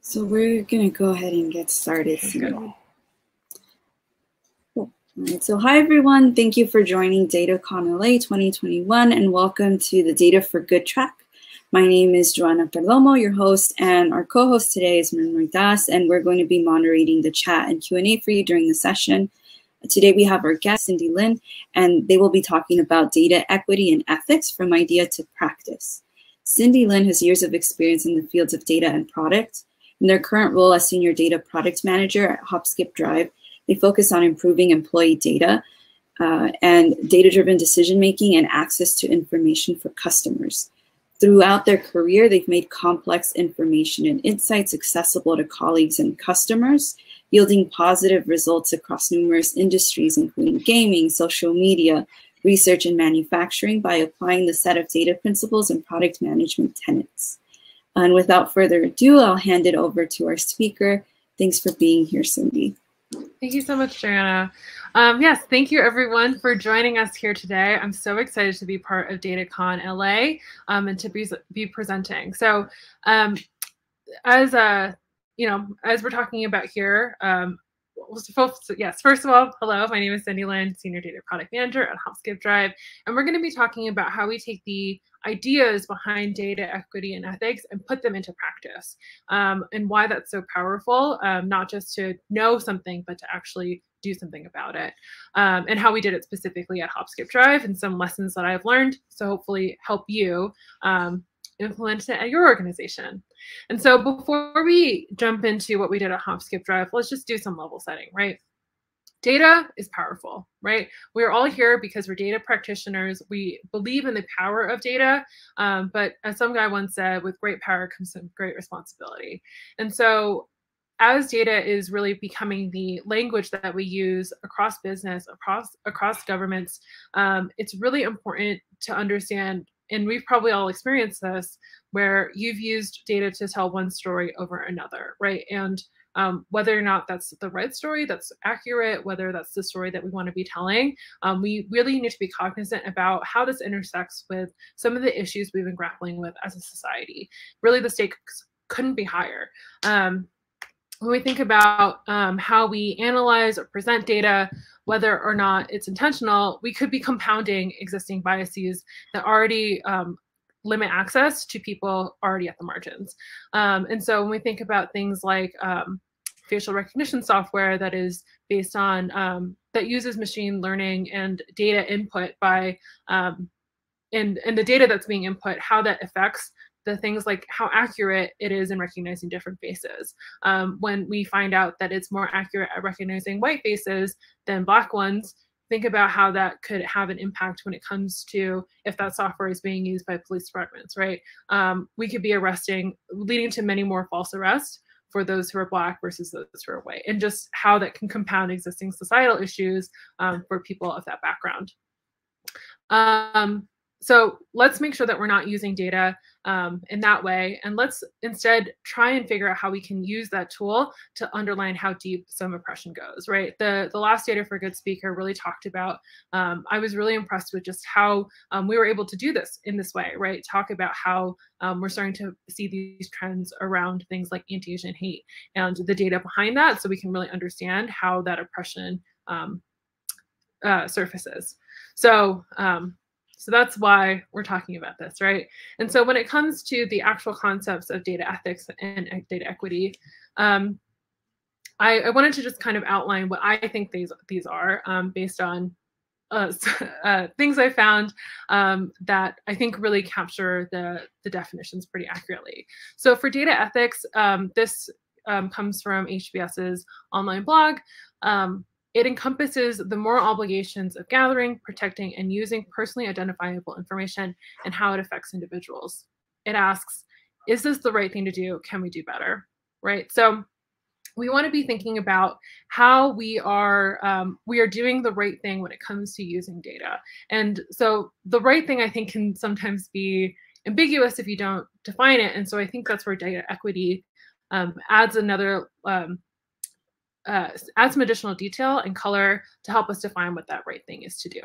So we're going to go ahead and get started. Cool. All right, so hi everyone. Thank you for joining DataCon LA 2021 and welcome to the Data for Good track. My name is Joanna Perdomo, your host, and our co-host today is Manoj Das, and we're going to be moderating the chat and Q&A for you during the session. Today we have our guest, Cindy Lin, and they will be talking about data equity and ethics from idea to practice. Cindy Lin has years of experience in the fields of data and product, in their current role as Senior Data Product Manager at HopSkip Drive, they focus on improving employee data uh, and data-driven decision-making and access to information for customers. Throughout their career, they've made complex information and insights accessible to colleagues and customers, yielding positive results across numerous industries, including gaming, social media, research, and manufacturing by applying the set of data principles and product management tenets. And without further ado, I'll hand it over to our speaker. Thanks for being here, Cindy. Thank you so much, Joanna. Um, yes, thank you everyone for joining us here today. I'm so excited to be part of DataCon LA um, and to be, be presenting. So um, as a, uh, you know, as we're talking about here, um, yes, first of all, hello, my name is Cindy Lin, Senior Data Product Manager at HopSkip Drive, and we're going to be talking about how we take the ideas behind data equity and ethics and put them into practice um, and why that's so powerful, um, not just to know something, but to actually do something about it um, and how we did it specifically at HopSkip Drive and some lessons that I've learned. So hopefully help you um, implement it at your organization. And so before we jump into what we did at HopSkip Drive, let's just do some level setting, right? Data is powerful, right? We're all here because we're data practitioners. We believe in the power of data, um, but as some guy once said, with great power comes some great responsibility. And so as data is really becoming the language that we use across business, across across governments, um, it's really important to understand and we've probably all experienced this where you've used data to tell one story over another, right? And um, whether or not that's the right story, that's accurate, whether that's the story that we want to be telling, um, we really need to be cognizant about how this intersects with some of the issues we've been grappling with as a society. Really, the stakes couldn't be higher. Um, when we think about um, how we analyze or present data, whether or not it's intentional, we could be compounding existing biases that already um, limit access to people already at the margins. Um, and so when we think about things like um, facial recognition software that is based on, um, that uses machine learning and data input by, um, and, and the data that's being input, how that affects the things like how accurate it is in recognizing different faces. Um, when we find out that it's more accurate at recognizing white faces than black ones, think about how that could have an impact when it comes to if that software is being used by police departments, right? Um, we could be arresting, leading to many more false arrests for those who are black versus those who are white, and just how that can compound existing societal issues um, for people of that background. Um, so let's make sure that we're not using data um, in that way. And let's instead try and figure out how we can use that tool to underline how deep some oppression goes, right? The, the last Data for Good speaker really talked about, um, I was really impressed with just how um, we were able to do this in this way, right? Talk about how um, we're starting to see these trends around things like anti-Asian hate and the data behind that so we can really understand how that oppression um, uh, surfaces. So um, so that's why we're talking about this, right? And so when it comes to the actual concepts of data ethics and data equity, um, I, I, wanted to just kind of outline what I think these these are um, based on uh, uh, things I found um, that I think really capture the the definitions pretty accurately. So for data ethics, um, this um, comes from HBS's online blog. It encompasses the moral obligations of gathering, protecting, and using personally identifiable information and how it affects individuals. It asks, is this the right thing to do? Can we do better? Right? So we want to be thinking about how we are um, we are doing the right thing when it comes to using data. And so the right thing I think can sometimes be ambiguous if you don't define it. And so I think that's where data equity um, adds another um, uh, add some additional detail and color to help us define what that right thing is to do.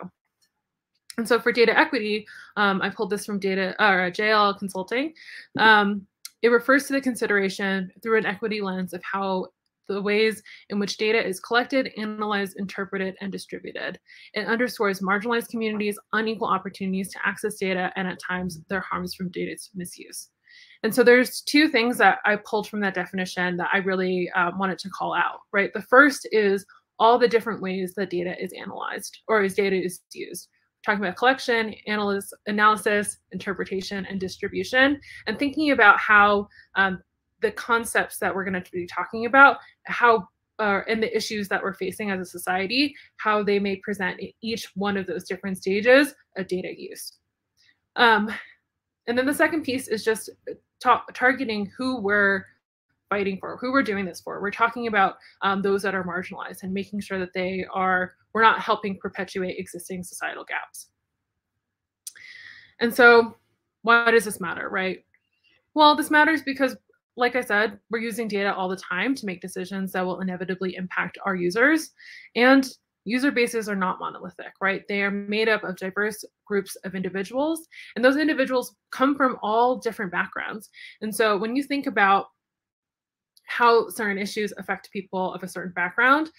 And so for data equity, um, I pulled this from data or uh, JL Consulting. Um, it refers to the consideration through an equity lens of how the ways in which data is collected, analyzed, interpreted, and distributed. It underscores marginalized communities' unequal opportunities to access data and at times their harms from data misuse. And so there's two things that I pulled from that definition that I really uh, wanted to call out, right? The first is all the different ways that data is analyzed or as data is used. We're talking about collection, analysis, analysis, interpretation, and distribution, and thinking about how um, the concepts that we're going to be talking about, how uh, and the issues that we're facing as a society, how they may present each one of those different stages of data use. Um, and then the second piece is just ta targeting who we're fighting for, who we're doing this for. We're talking about um, those that are marginalized and making sure that they are, we're not helping perpetuate existing societal gaps. And so why does this matter, right? Well, this matters because like I said, we're using data all the time to make decisions that will inevitably impact our users. And user bases are not monolithic, right? They are made up of diverse groups of individuals, and those individuals come from all different backgrounds. And so when you think about how certain issues affect people of a certain background,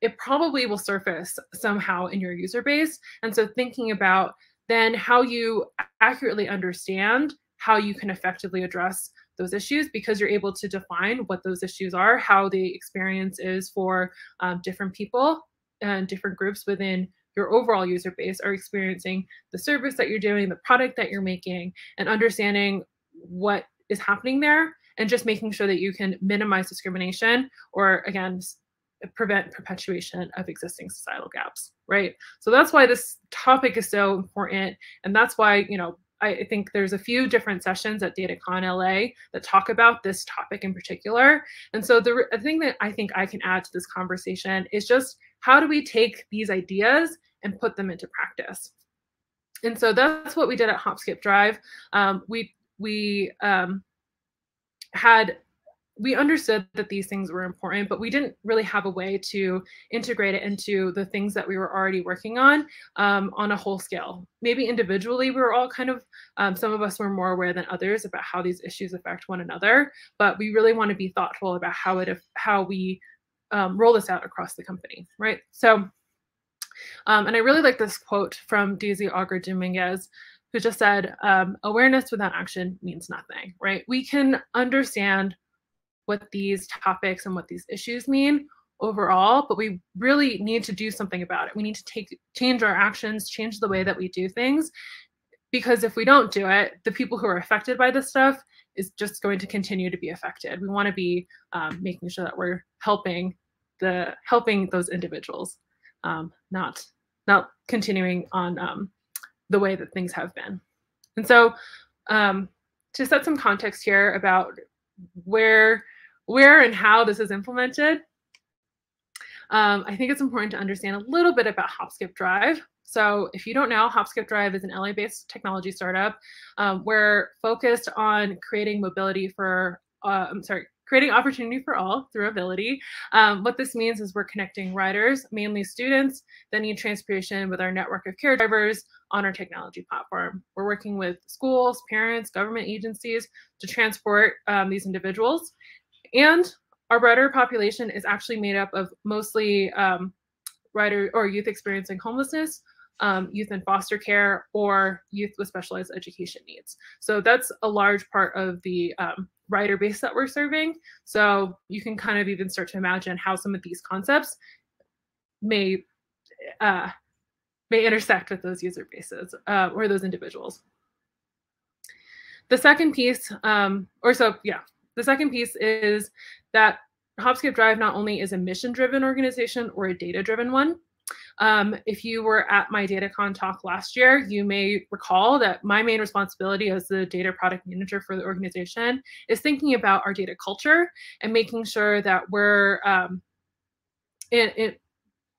it probably will surface somehow in your user base. And so thinking about then how you accurately understand how you can effectively address those issues because you're able to define what those issues are, how the experience is for um, different people and different groups within your overall user base are experiencing the service that you're doing, the product that you're making, and understanding what is happening there and just making sure that you can minimize discrimination or again prevent perpetuation of existing societal gaps right so that's why this topic is so important and that's why you know I think there's a few different sessions at DataCon LA that talk about this topic in particular. And so the, the thing that I think I can add to this conversation is just how do we take these ideas and put them into practice? And so that's what we did at Hop Skip Drive. Um, we we um, had we understood that these things were important, but we didn't really have a way to integrate it into the things that we were already working on um, on a whole scale. Maybe individually, we were all kind of, um, some of us were more aware than others about how these issues affect one another, but we really want to be thoughtful about how it, how we um, roll this out across the company, right? So, um, and I really like this quote from Daisy Auger Dominguez, who just said, um, awareness without action means nothing, right? We can understand what these topics and what these issues mean overall, but we really need to do something about it. We need to take change our actions, change the way that we do things. Because if we don't do it, the people who are affected by this stuff is just going to continue to be affected. We want to be um, making sure that we're helping the helping those individuals, um, not not continuing on um, the way that things have been. And so, um, to set some context here about where where and how this is implemented, um, I think it's important to understand a little bit about HopSkip Drive. So if you don't know, HopSkip Drive is an LA-based technology startup. Um, we're focused on creating mobility for, uh, I'm sorry, creating opportunity for all through ability. Um, what this means is we're connecting riders, mainly students, that need transportation with our network of care drivers on our technology platform. We're working with schools, parents, government agencies to transport um, these individuals. And our rider population is actually made up of mostly um, rider or youth experiencing homelessness, um, youth in foster care, or youth with specialized education needs. So that's a large part of the um, rider base that we're serving. So you can kind of even start to imagine how some of these concepts may uh, may intersect with those user bases uh, or those individuals. The second piece, um, or so yeah, the second piece is that HopSkip Drive not only is a mission-driven organization or a data-driven one. Um, if you were at my DataCon talk last year, you may recall that my main responsibility as the data product manager for the organization is thinking about our data culture and making sure that we're um, in, in,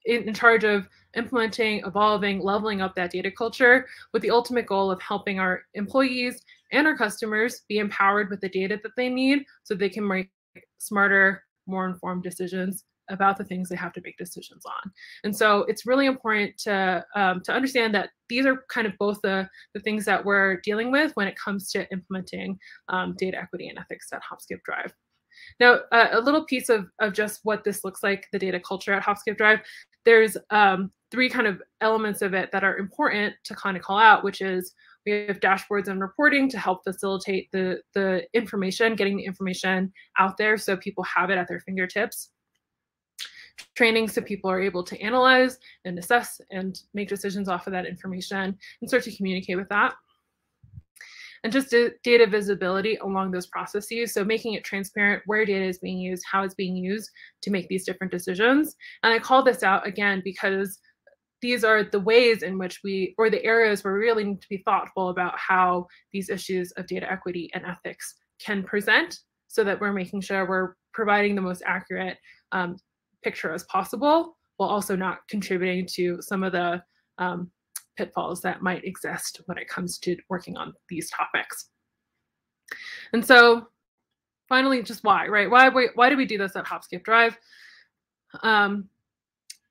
in charge of implementing, evolving, leveling up that data culture with the ultimate goal of helping our employees and our customers be empowered with the data that they need so they can make smarter, more informed decisions about the things they have to make decisions on. And so it's really important to um, to understand that these are kind of both the the things that we're dealing with when it comes to implementing um, data equity and ethics at HopSkip Drive. Now, uh, a little piece of, of just what this looks like, the data culture at HopSkip Drive, there's um, three kind of elements of it that are important to kind of call out, which is we have dashboards and reporting to help facilitate the, the information, getting the information out there so people have it at their fingertips. Training so people are able to analyze and assess and make decisions off of that information and start to communicate with that and just data visibility along those processes. So making it transparent where data is being used, how it's being used to make these different decisions. And I call this out again because these are the ways in which we, or the areas where we really need to be thoughtful about how these issues of data equity and ethics can present so that we're making sure we're providing the most accurate um, picture as possible while also not contributing to some of the um, pitfalls that might exist when it comes to working on these topics. And so finally, just why, right? Why, why do we do this at HopSkip Drive? Um,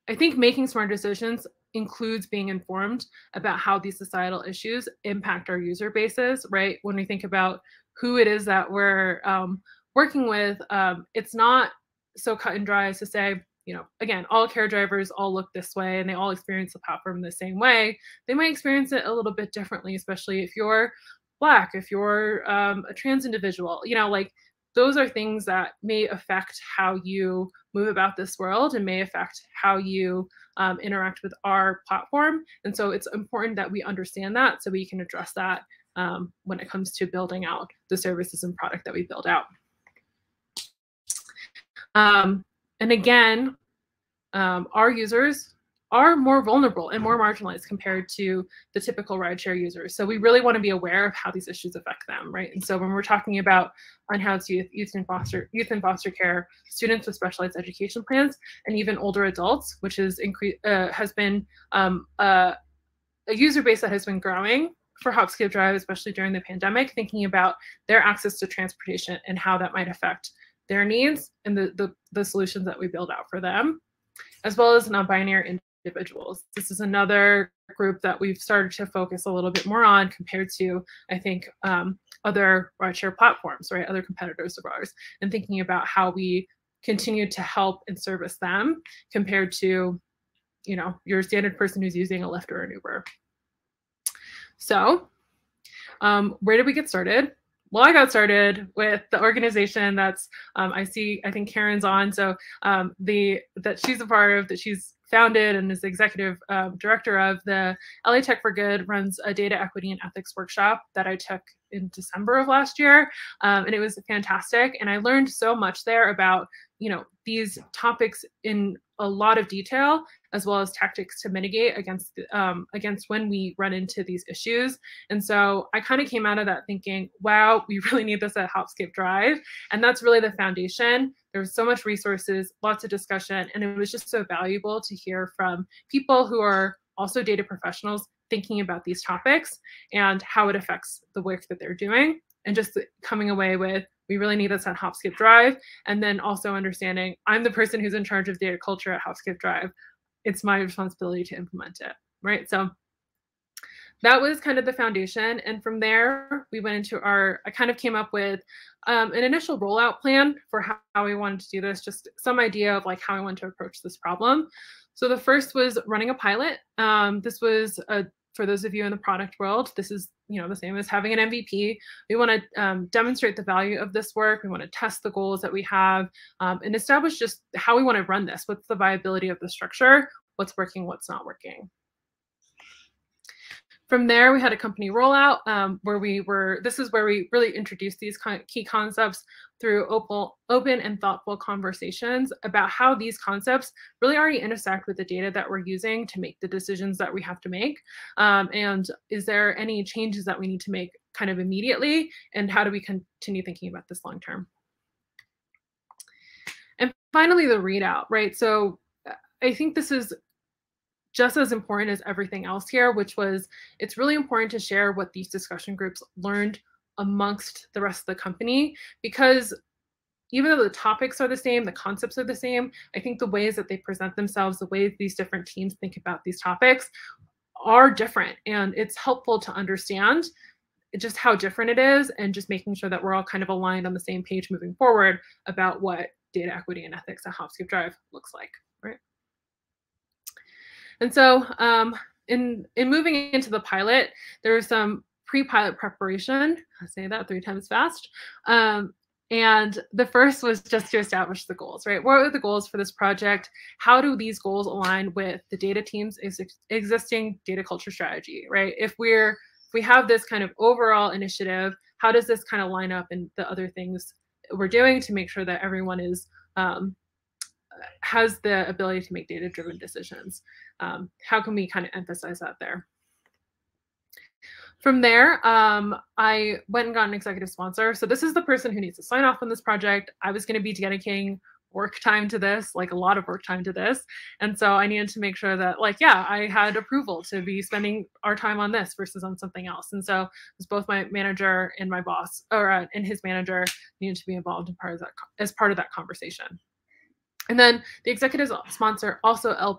I think making smart decisions includes being informed about how these societal issues impact our user bases, right? When we think about who it is that we're um, working with, um, it's not so cut and dry as to say, you know, again, all care drivers all look this way and they all experience the platform the same way. They might experience it a little bit differently, especially if you're black, if you're um, a trans individual, you know, like those are things that may affect how you move about this world and may affect how you um, interact with our platform. And so it's important that we understand that so we can address that um, when it comes to building out the services and product that we build out. Um, and again, um, our users are more vulnerable and more marginalized compared to the typical rideshare users. So we really want to be aware of how these issues affect them, right? And so when we're talking about unhoused youth, youth in foster, youth in foster care, students with specialized education plans, and even older adults, which is uh, has been um, a user base that has been growing for HopSkip Drive, especially during the pandemic, thinking about their access to transportation and how that might affect their needs and the, the, the solutions that we build out for them, as well as non-binary individuals. This is another group that we've started to focus a little bit more on compared to, I think, um, other rideshare platforms, right? Other competitors of ours, and thinking about how we continue to help and service them compared to, you know, your standard person who's using a Lyft or an Uber. So, um, where did we get started? Well, I got started with the organization that's um, I see I think Karen's on. So um, the that she's a part of that she's founded and is the executive um, director of the LA Tech for Good runs a data equity and ethics workshop that I took in December of last year, um, and it was fantastic. And I learned so much there about you know these topics in a lot of detail as well as tactics to mitigate against um, against when we run into these issues. And so I kind of came out of that thinking, wow, we really need this at HopSkip Drive, and that's really the foundation. There was so much resources, lots of discussion, and it was just so valuable to hear from people who are also data professionals thinking about these topics and how it affects the work that they're doing and just coming away with we really need this on HopSkip Drive. And then also understanding I'm the person who's in charge of data culture at HopSkip Drive. It's my responsibility to implement it, right? So that was kind of the foundation. And from there, we went into our, I kind of came up with um, an initial rollout plan for how, how we wanted to do this, just some idea of like how I want to approach this problem. So the first was running a pilot. Um, this was a for those of you in the product world, this is you know the same as having an MVP. We want to um, demonstrate the value of this work. We want to test the goals that we have um, and establish just how we want to run this. What's the viability of the structure? What's working? What's not working? From there, we had a company rollout um, where we were, this is where we really introduced these key concepts through open, open and thoughtful conversations about how these concepts really already intersect with the data that we're using to make the decisions that we have to make. Um, and is there any changes that we need to make kind of immediately? And how do we continue thinking about this long term? And finally, the readout, right? So uh, I think this is just as important as everything else here, which was it's really important to share what these discussion groups learned amongst the rest of the company because even though the topics are the same, the concepts are the same, I think the ways that they present themselves, the ways these different teams think about these topics are different. And it's helpful to understand just how different it is and just making sure that we're all kind of aligned on the same page moving forward about what data equity and ethics at HopSkip Drive looks like, right? And so um, in, in moving into the pilot, there was some pre-pilot preparation. I'll say that three times fast. Um, and the first was just to establish the goals, right? What are the goals for this project? How do these goals align with the data team's ex existing data culture strategy, right? If we're if we have this kind of overall initiative, how does this kind of line up in the other things we're doing to make sure that everyone is um, has the ability to make data driven decisions? Um, how can we kind of emphasize that there? From there, um, I went and got an executive sponsor. So this is the person who needs to sign off on this project. I was going to be dedicating work time to this, like a lot of work time to this. And so I needed to make sure that, like, yeah, I had approval to be spending our time on this versus on something else. And so it was both my manager and my boss, or uh, and his manager needed to be involved in part of that as part of that conversation. And then the executive sponsor also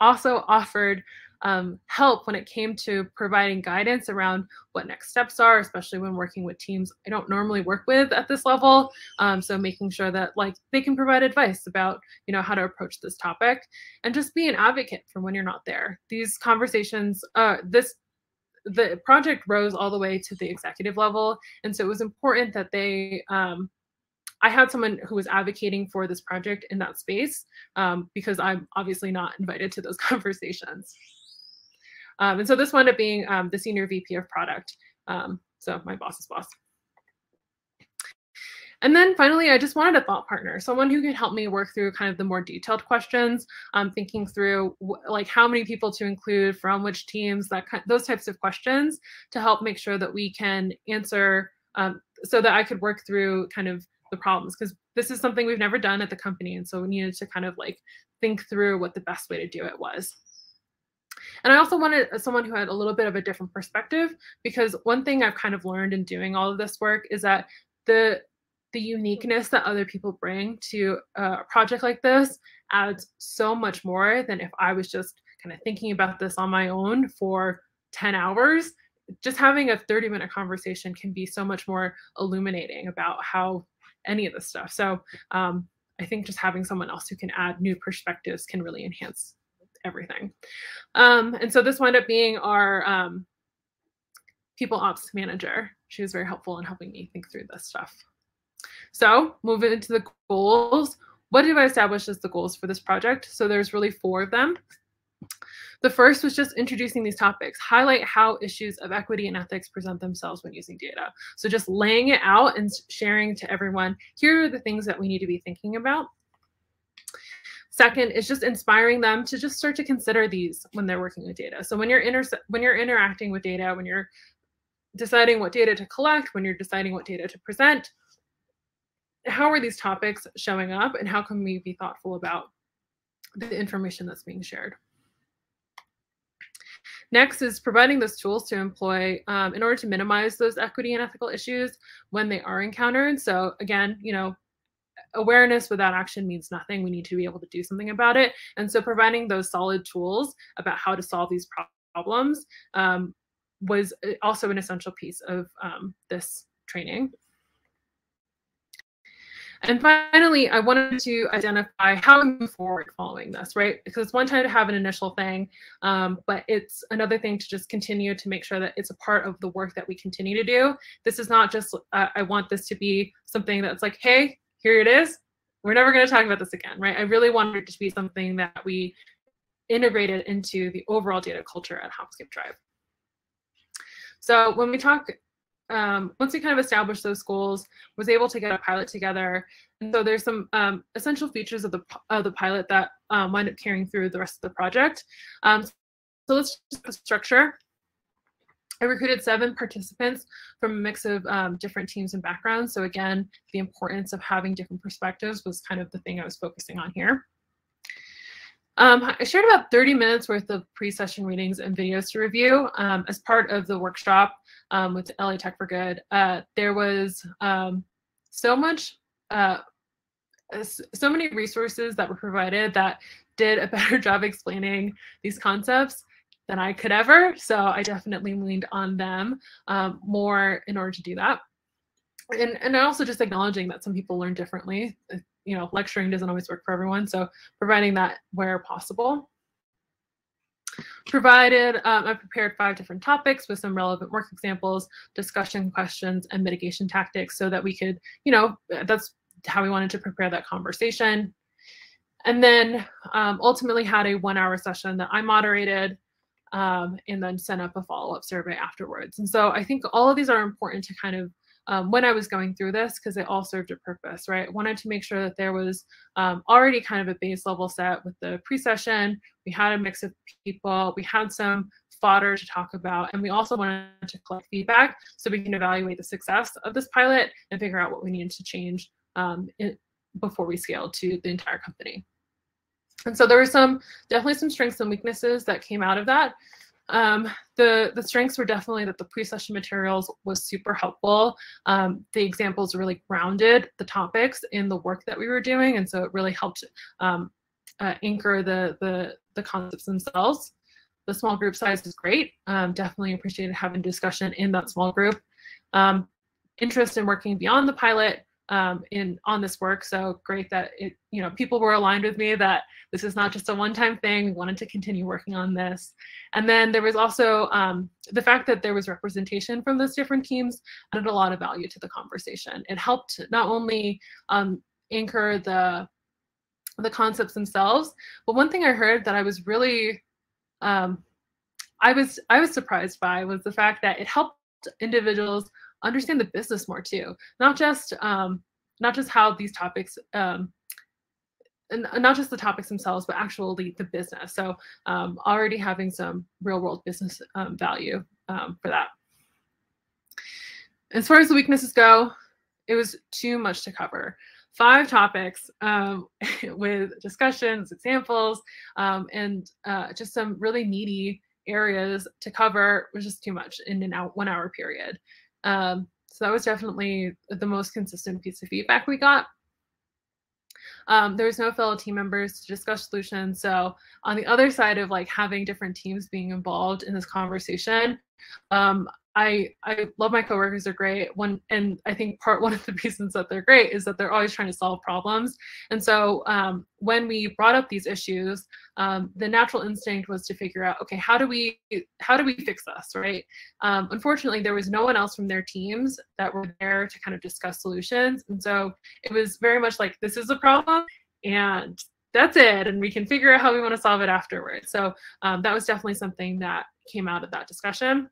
also offered um, help when it came to providing guidance around what next steps are, especially when working with teams I don't normally work with at this level. Um, so making sure that like they can provide advice about you know how to approach this topic and just be an advocate for when you're not there. These conversations, uh, this the project rose all the way to the executive level, and so it was important that they um, I had someone who was advocating for this project in that space um, because I'm obviously not invited to those conversations. Um, and so this wound up being um, the senior VP of product. Um, so my boss's boss. And then finally, I just wanted a thought partner, someone who could help me work through kind of the more detailed questions, um, thinking through like how many people to include, from which teams, that kind, those types of questions to help make sure that we can answer um, so that I could work through kind of the problems because this is something we've never done at the company. And so we needed to kind of like think through what the best way to do it was. And I also wanted uh, someone who had a little bit of a different perspective because one thing I've kind of learned in doing all of this work is that the the uniqueness that other people bring to a project like this adds so much more than if I was just kind of thinking about this on my own for 10 hours. Just having a 30 minute conversation can be so much more illuminating about how any of this stuff. So um, I think just having someone else who can add new perspectives can really enhance everything. Um, and so this wound up being our um, people ops manager. She was very helpful in helping me think through this stuff. So moving into the goals, what did I establish as the goals for this project? So there's really four of them. The first was just introducing these topics, highlight how issues of equity and ethics present themselves when using data. So just laying it out and sharing to everyone, here are the things that we need to be thinking about. Second is just inspiring them to just start to consider these when they're working with data. So when you're inter when you're interacting with data, when you're deciding what data to collect, when you're deciding what data to present, how are these topics showing up and how can we be thoughtful about the information that's being shared? Next is providing those tools to employ um, in order to minimize those equity and ethical issues when they are encountered. So again, you know, awareness without action means nothing. We need to be able to do something about it. And so providing those solid tools about how to solve these problems um, was uh, also an essential piece of um, this training. And finally, I wanted to identify how to move forward following this, right? Because it's one time to have an initial thing, um, but it's another thing to just continue to make sure that it's a part of the work that we continue to do. This is not just, uh, I want this to be something that's like, hey, here it is. We're never going to talk about this again, right? I really wanted it to be something that we integrated into the overall data culture at HopSkip Drive. So when we talk, um, once we kind of established those goals, was able to get a pilot together. And so there's some um, essential features of the of the pilot that um, wind up carrying through the rest of the project. Um, so let's just structure. I recruited seven participants from a mix of um, different teams and backgrounds. So again, the importance of having different perspectives was kind of the thing I was focusing on here. Um, I shared about 30 minutes worth of pre-session readings and videos to review um, as part of the workshop um, with LA Tech for Good. Uh, there was um, so much uh, so many resources that were provided that did a better job explaining these concepts than I could ever. So I definitely leaned on them um, more in order to do that. And, and also just acknowledging that some people learn differently. You know, lecturing doesn't always work for everyone. So providing that where possible. Provided, um, I prepared five different topics with some relevant work examples, discussion questions, and mitigation tactics so that we could, you know, that's how we wanted to prepare that conversation. And then um, ultimately had a one hour session that I moderated um, and then sent up a follow up survey afterwards. And so I think all of these are important to kind of um, when I was going through this because it all served a purpose, right? I wanted to make sure that there was um, already kind of a base level set with the pre session. We had a mix of people, we had some fodder to talk about, and we also wanted to collect feedback so we can evaluate the success of this pilot and figure out what we needed to change um, in, before we scaled to the entire company. And so there were some definitely some strengths and weaknesses that came out of that. Um, the the strengths were definitely that the pre-session materials was super helpful. Um, the examples really grounded the topics in the work that we were doing, and so it really helped um, uh, anchor the the the concepts themselves. The small group size is great. Um, definitely appreciated having discussion in that small group. Um, interest in working beyond the pilot um, in on this work. So great that it, you know, people were aligned with me that this is not just a one-time thing. We wanted to continue working on this. And then there was also um, the fact that there was representation from those different teams added a lot of value to the conversation. It helped not only um, anchor the the concepts themselves, but one thing I heard that I was really um, I was I was surprised by was the fact that it helped individuals understand the business more too. Not just um, not just how these topics um, and not just the topics themselves but actually the business. So um, already having some real world business um, value um, for that. As far as the weaknesses go it was too much to cover. Five topics um, with discussions examples and uh, just some really meaty areas to cover was just too much in an one hour period um, so that was definitely the most consistent piece of feedback we got. Um, there was no fellow team members to discuss solutions. So on the other side of like having different teams being involved in this conversation, um, I I love my coworkers. They're great. One and I think part one of the reasons that they're great is that they're always trying to solve problems. And so um, when we brought up these issues, um, the natural instinct was to figure out, okay, how do we how do we fix this, right? Um, unfortunately, there was no one else from their teams that were there to kind of discuss solutions, and so it was very much like this is a problem, and that's it, and we can figure out how we want to solve it afterwards. So um, that was definitely something that came out of that discussion.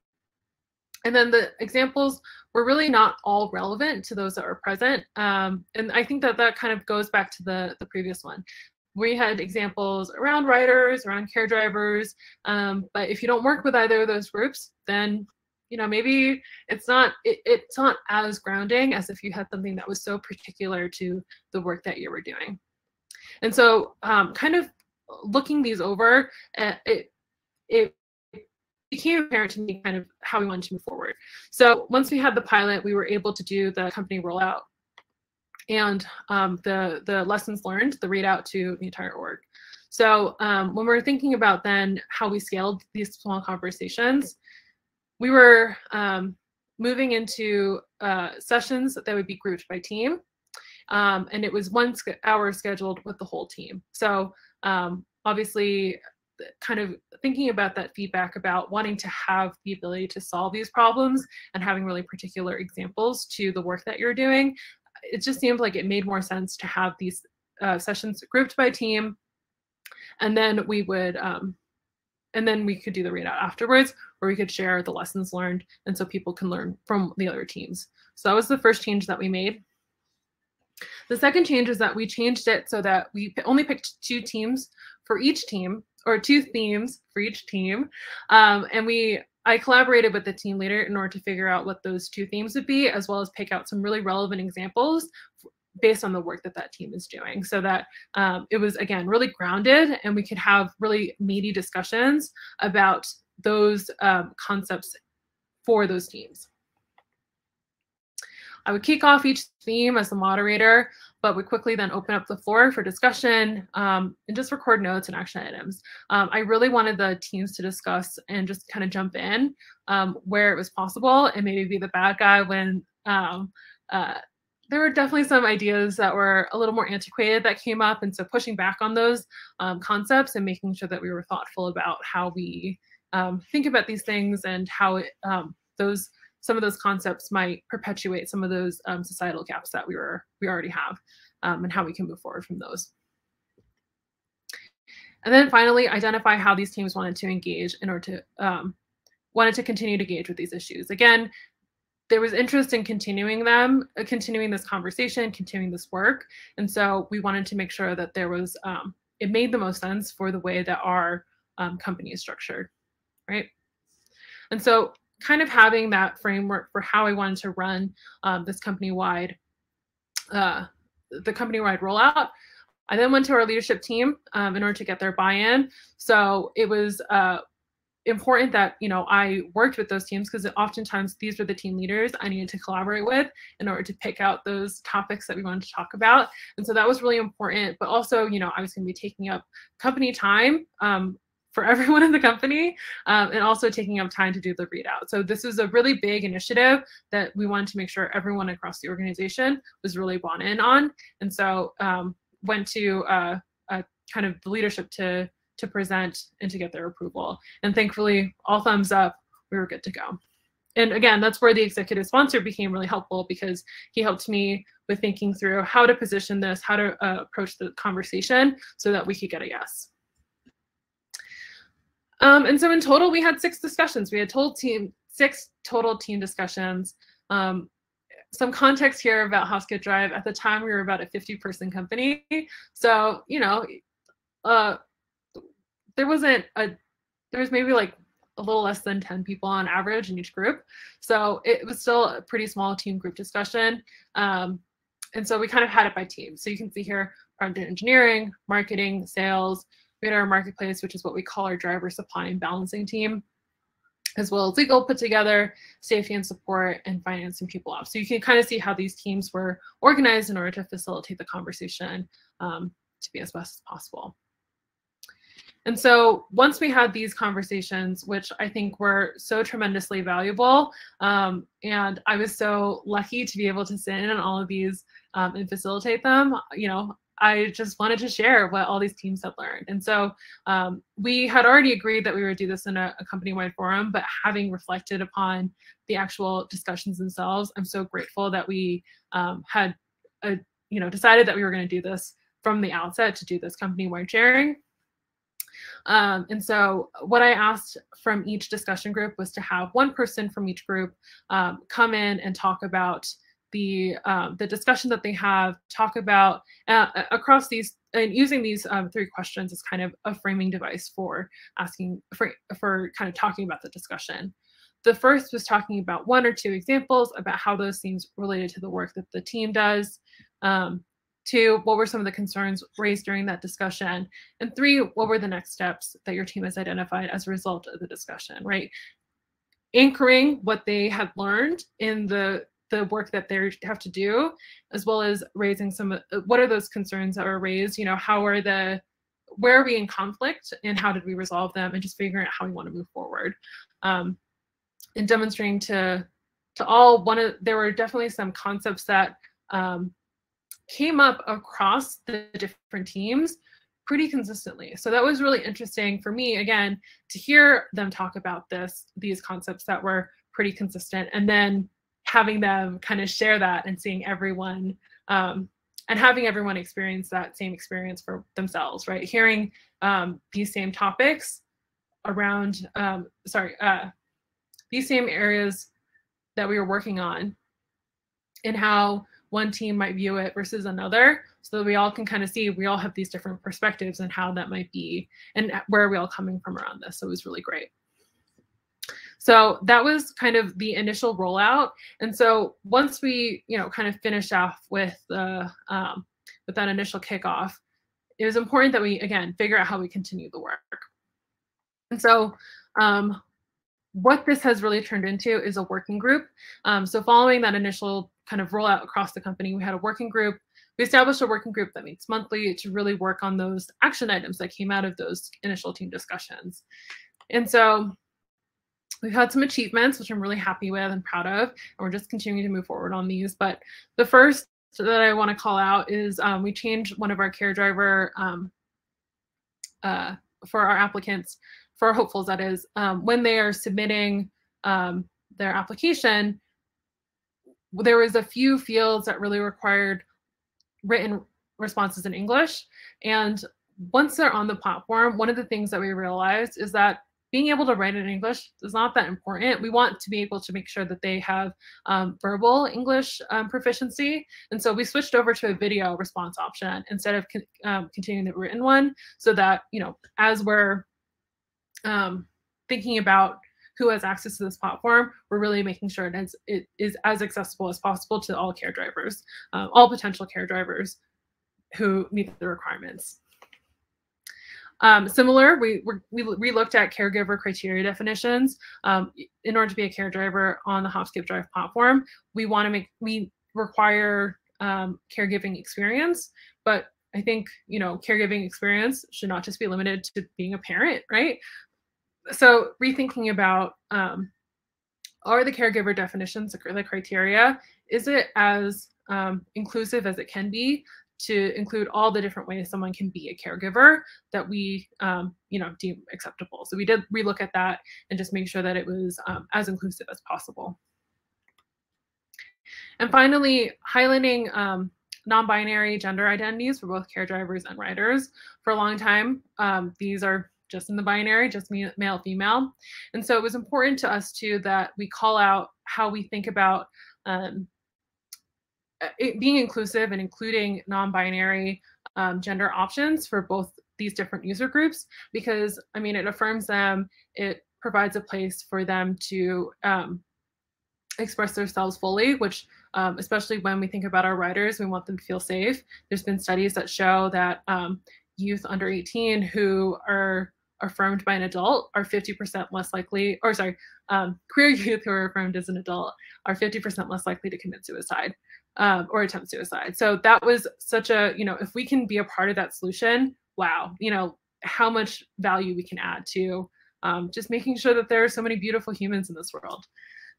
And then the examples were really not all relevant to those that were present. Um, and I think that that kind of goes back to the, the previous one. We had examples around riders, around care drivers, um, but if you don't work with either of those groups, then you know maybe it's not it, it's not as grounding as if you had something that was so particular to the work that you were doing. And so, um, kind of looking these over, uh, it it became apparent to me kind of how we wanted to move forward. So once we had the pilot, we were able to do the company rollout and um, the the lessons learned, the readout to the entire org. So um, when we are thinking about then how we scaled these small conversations, we were um, moving into uh, sessions that would be grouped by team. Um, and it was one hour scheduled with the whole team. So um, obviously kind of thinking about that feedback about wanting to have the ability to solve these problems and having really particular examples to the work that you're doing, it just seemed like it made more sense to have these uh, sessions grouped by team. And then we would, um, and then we could do the readout afterwards where we could share the lessons learned and so people can learn from the other teams. So that was the first change that we made. The second change is that we changed it so that we only picked two teams for each team or two themes for each team. Um, and we I collaborated with the team leader in order to figure out what those two themes would be, as well as pick out some really relevant examples based on the work that that team is doing so that um, it was again really grounded and we could have really meaty discussions about those um, concepts for those teams I would kick off each theme as the moderator, but would quickly then open up the floor for discussion um, and just record notes and action items. Um, I really wanted the teams to discuss and just kind of jump in um, where it was possible and maybe be the bad guy when um, uh, there were definitely some ideas that were a little more antiquated that came up. And so pushing back on those um, concepts and making sure that we were thoughtful about how we um, think about these things and how it, those some of those concepts might perpetuate some of those um, societal gaps that we were we already have um, and how we can move forward from those. And then finally, identify how these teams wanted to engage in order to um, wanted to continue to engage with these issues. Again, there was interest in continuing them, uh, continuing this conversation, continuing this work. And so we wanted to make sure that there was, um, it made the most sense for the way that our um, company is structured, right? And so kind of having that framework for how I wanted to run um, this company-wide, uh, the company-wide rollout. I then went to our leadership team um, in order to get their buy-in. So it was uh, important that you know I worked with those teams because oftentimes these were the team leaders I needed to collaborate with in order to pick out those topics that we wanted to talk about. And so that was really important. But also, you know, I was going to be taking up company time um, for everyone in the company um, and also taking up time to do the readout. So this is a really big initiative that we wanted to make sure everyone across the organization was really bought in on. And so um, went to uh, a kind of the leadership to to present and to get their approval. And thankfully, all thumbs up, we were good to go. And again, that's where the executive sponsor became really helpful because he helped me with thinking through how to position this, how to uh, approach the conversation so that we could get a yes. Um, and so in total, we had six discussions. We had total team six total team discussions. Um, some context here about HopSkip Drive. At the time, we were about a 50 person company. So, you know, uh, there wasn't a, there was maybe like a little less than 10 people on average in each group. So it was still a pretty small team group discussion. Um, and so we kind of had it by team. So you can see here, front engineering, marketing, sales, we had our marketplace, which is what we call our driver supply and balancing team, as well as legal put together, safety and support, and finance and people ops. So you can kind of see how these teams were organized in order to facilitate the conversation um, to be as best as possible. And so once we had these conversations, which I think were so tremendously valuable, um, and I was so lucky to be able to sit in on all of these um, and facilitate them, you know, I just wanted to share what all these teams had learned. And so um, we had already agreed that we would do this in a, a company-wide forum, but having reflected upon the actual discussions themselves, I'm so grateful that we um, had, a, you know, decided that we were going to do this from the outset to do this company-wide sharing. Um, and so what I asked from each discussion group was to have one person from each group um, come in and talk about the um, the discussion that they have, talk about uh, across these and using these um, three questions as kind of a framing device for asking for for kind of talking about the discussion. The first was talking about one or two examples about how those themes related to the work that the team does. Um, two, what were some of the concerns raised during that discussion? And three, what were the next steps that your team has identified as a result of the discussion, right? Anchoring what they had learned in the the work that they have to do, as well as raising some, uh, what are those concerns that were raised? You know, how are the, where are we in conflict and how did we resolve them and just figuring out how we want to move forward. Um, and demonstrating to, to all one of, there were definitely some concepts that um, came up across the different teams pretty consistently. So that was really interesting for me, again, to hear them talk about this, these concepts that were pretty consistent. And then having them kind of share that and seeing everyone um, and having everyone experience that same experience for themselves, right? Hearing um, these same topics around, um, sorry, uh, these same areas that we were working on and how one team might view it versus another so that we all can kind of see we all have these different perspectives and how that might be and where are we all coming from around this. So it was really great. So that was kind of the initial rollout. And so once we, you know, kind of finished off with the um, with that initial kickoff, it was important that we again figure out how we continue the work. And so um, what this has really turned into is a working group. Um, so following that initial kind of rollout across the company. We had a working group. We established a working group that meets monthly to really work on those action items that came out of those initial team discussions. And so we've had some achievements, which I'm really happy with and proud of, and we're just continuing to move forward on these. But the first that I want to call out is um, we changed one of our care driver um, uh, for our applicants, for our hopefuls, that is, um, when they are submitting um, their application, there was a few fields that really required written responses in English. And once they're on the platform, one of the things that we realized is that being able to write in English is not that important. We want to be able to make sure that they have um, verbal English um, proficiency. And so we switched over to a video response option instead of con um, continuing the written one so that, you know, as we're um, thinking about who has access to this platform, we're really making sure it is, it is as accessible as possible to all care drivers, uh, all potential care drivers who meet the requirements. Um, similar, we, we, we looked at caregiver criteria definitions. Um, in order to be a care driver on the HopSkip Drive platform, we want to make, we require um, caregiving experience, but I think, you know, caregiving experience should not just be limited to being a parent, right? So rethinking about um, are the caregiver definitions, the criteria, is it as um, inclusive as it can be to include all the different ways someone can be a caregiver that we um, you know deem acceptable. So we did relook at that and just make sure that it was um, as inclusive as possible. And finally highlighting um, non-binary gender identities for both care drivers and riders. For a long time um, these are just in the binary just male female. And so it was important to us too that we call out how we think about um, it, being inclusive and including non-binary um, gender options for both these different user groups because i mean it affirms them it provides a place for them to um, express themselves fully which um, especially when we think about our riders we want them to feel safe. There's been studies that show that um, youth under 18 who are affirmed by an adult are 50% less likely or sorry um, queer youth who are affirmed as an adult are 50% less likely to commit suicide um, or attempt suicide. So that was such a, you know, if we can be a part of that solution, wow, you know, how much value we can add to um, just making sure that there are so many beautiful humans in this world.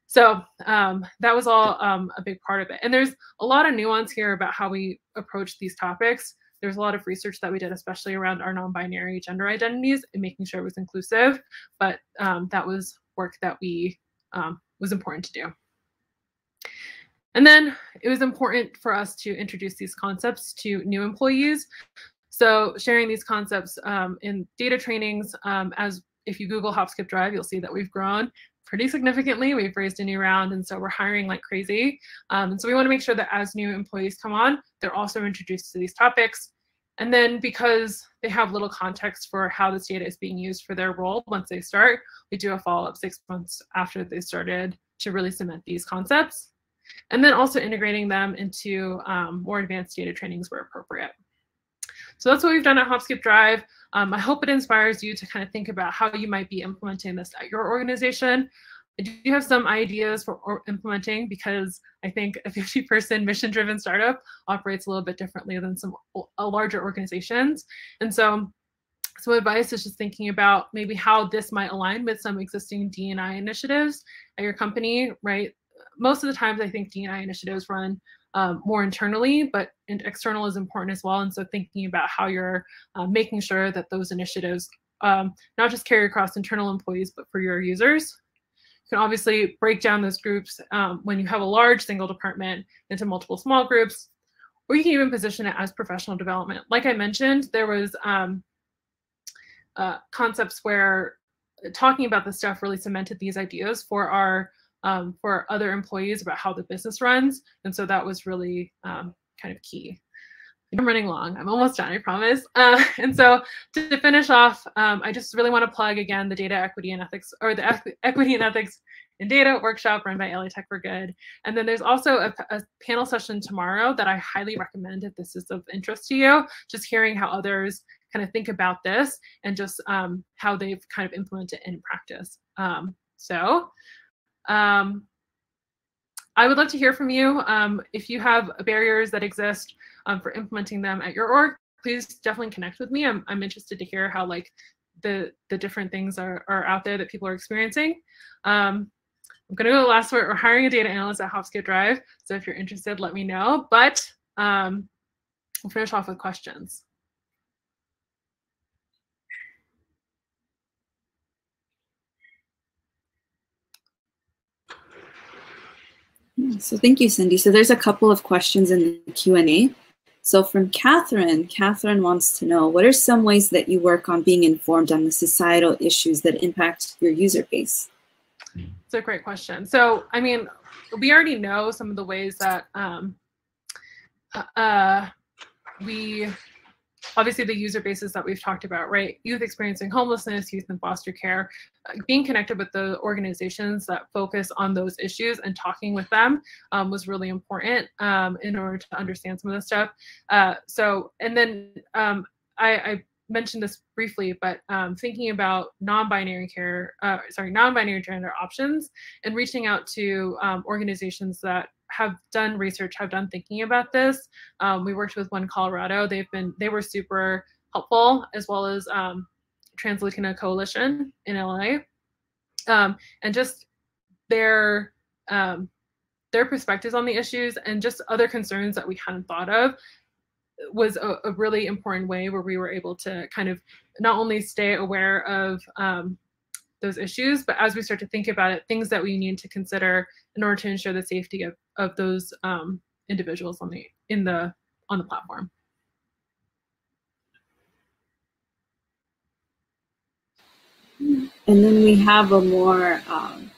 So um, that was all um, a big part of it. And there's a lot of nuance here about how we approach these topics. There's a lot of research that we did, especially around our non-binary gender identities and making sure it was inclusive. But um, that was work that we um, was important to do. And then it was important for us to introduce these concepts to new employees. So sharing these concepts um, in data trainings, um, as if you Google HopSkip Drive, you'll see that we've grown pretty significantly. We've raised a new round, and so we're hiring like crazy. Um, and so we want to make sure that as new employees come on, they're also introduced to these topics. And then because they have little context for how this data is being used for their role once they start, we do a follow-up six months after they started to really cement these concepts and then also integrating them into um, more advanced data trainings where appropriate. So that's what we've done at HopSkip Drive. Um, I hope it inspires you to kind of think about how you might be implementing this at your organization. I do have some ideas for implementing because I think a 50 person mission driven startup operates a little bit differently than some larger organizations. And so some advice is just thinking about maybe how this might align with some existing D&I initiatives at your company, right? Most of the times I think D&I initiatives run um, more internally, but external is important as well. And so thinking about how you're uh, making sure that those initiatives um, not just carry across internal employees, but for your users. You can obviously break down those groups um, when you have a large single department into multiple small groups, or you can even position it as professional development. Like I mentioned, there was um, uh, concepts where talking about this stuff really cemented these ideas for our um, for other employees about how the business runs. And so that was really um, kind of key. I'm running long. I'm almost done, I promise. Uh, and so to finish off, um, I just really want to plug again the data equity and ethics or the equ equity and ethics in data workshop run by LA Tech for Good. And then there's also a, a, panel session tomorrow that I highly recommend if this is of interest to you, just hearing how others kind of think about this and just um, how they've kind of implemented in practice. Um, so um, I would love to hear from you. Um, if you have barriers that exist um, for implementing them at your org, please definitely connect with me. I'm, I'm interested to hear how like the the different things are, are out there that people are experiencing. Um, I'm gonna go to the last word. We're hiring a data analyst at HopSkip Drive. So if you're interested, let me know. But um, we'll finish off with questions. So thank you, Cindy. So there's a couple of questions in the Q&A. So from Catherine, Catherine wants to know, what are some ways that you work on being informed on the societal issues that impact your user base? It's a great question. So, I mean, we already know some of the ways that um, uh, uh we obviously the user bases that we've talked about, right? Youth experiencing homelessness, youth in foster care, uh, being connected with the organizations that focus on those issues and talking with them um, was really important um, in order to understand some of the stuff. Uh, so, and then um, I, I, mentioned this briefly, but um, thinking about non-binary care, uh, sorry, non-binary gender options and reaching out to um, organizations that have done research, have done thinking about this. Um, we worked with One Colorado. They've been they were super helpful, as well as um, Trans Latina Coalition in LA, um, and just their um, their perspectives on the issues and just other concerns that we hadn't thought of was a, a really important way where we were able to kind of not only stay aware of um, those issues, but as we start to think about it, things that we need to consider in order to ensure the safety of, of those um, individuals on the in the on the platform. And then we have a more, um,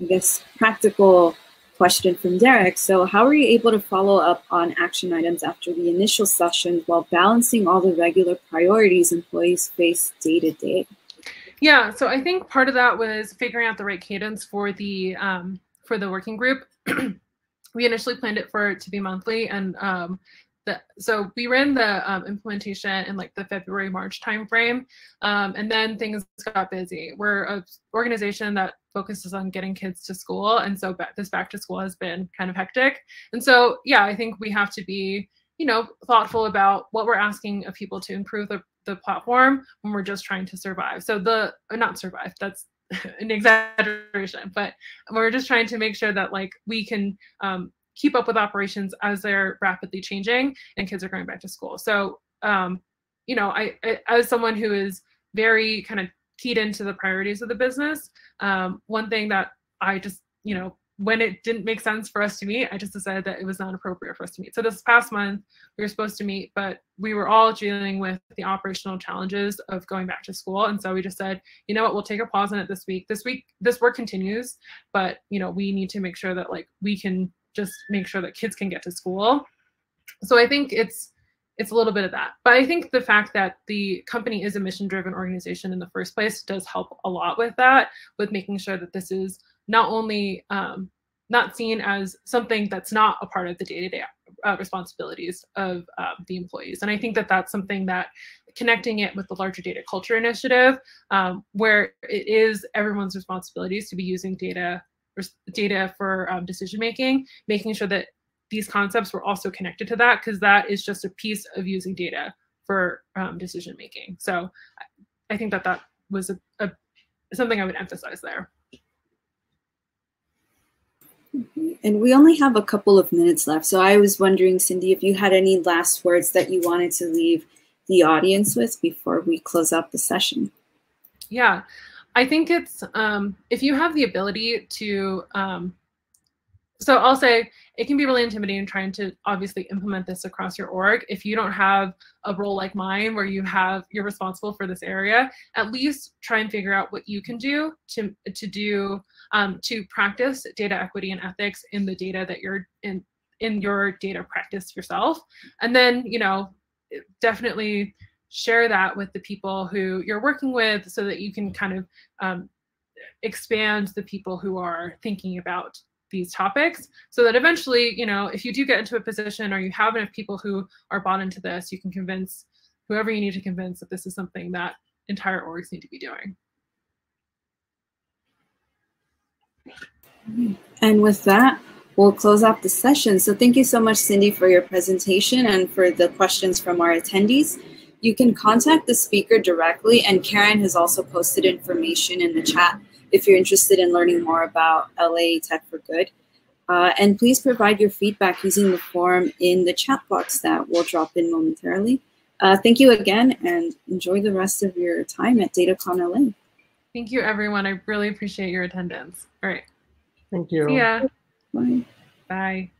I guess, practical question from Derek. So how are you able to follow up on action items after the initial session while balancing all the regular priorities employees face day to day? Yeah, so I think part of that was figuring out the right cadence for the um, for the working group. we initially planned it for it to be monthly, and um, the, so we ran the um, implementation in like the February March timeframe, um, and then things got busy. We're an organization that focuses on getting kids to school, and so this back to school has been kind of hectic. And so yeah, I think we have to be you know thoughtful about what we're asking of people to improve the the platform when we're just trying to survive. So the uh, not survive, that's an exaggeration, but we're just trying to make sure that like we can um, keep up with operations as they're rapidly changing and kids are going back to school. So um, you know, I, I as someone who is very kind of keyed into the priorities of the business, um, one thing that I just you know when it didn't make sense for us to meet, I just decided that it was not appropriate for us to meet. So this past month, we were supposed to meet, but we were all dealing with the operational challenges of going back to school. And so we just said, you know what, we'll take a pause on it this week. This week, this work continues, but you know, we need to make sure that like we can just make sure that kids can get to school. So I think it's it's a little bit of that. But I think the fact that the company is a mission driven organization in the first place does help a lot with that, with making sure that this is not only um, not seen as something that's not a part of the day-to-day uh, responsibilities of uh, the employees. And I think that that's something that connecting it with the larger data culture initiative, um, where it is everyone's responsibilities to be using data data for um, decision making, making sure that these concepts were also connected to that because that is just a piece of using data for um, decision making. So I think that that was a, a something I would emphasize there. And we only have a couple of minutes left. So I was wondering, Cindy, if you had any last words that you wanted to leave the audience with before we close out the session. Yeah, I think it's um, if you have the ability to um, so I'll say it can be really intimidating trying to obviously implement this across your org. If you don't have a role like mine where you have you're responsible for this area, at least try and figure out what you can do to to do um, to practice data equity and ethics in the data that you're in in your data practice yourself. And then, you know, definitely share that with the people who you're working with so that you can kind of um, expand the people who are thinking about these topics so that eventually, you know, if you do get into a position or you have enough people who are bought into this, you can convince whoever you need to convince that this is something that entire orgs need to be doing. And with that, we'll close off the session. So thank you so much, Cindy, for your presentation and for the questions from our attendees. You can contact the speaker directly, and Karen has also posted information in the chat if you're interested in learning more about LA Tech for Good. Uh, and please provide your feedback using the form in the chat box that we'll drop in momentarily. Uh, thank you again, and enjoy the rest of your time at DataCon LA. Thank you, everyone. I really appreciate your attendance. All right. Thank you. See ya. Bye. Bye.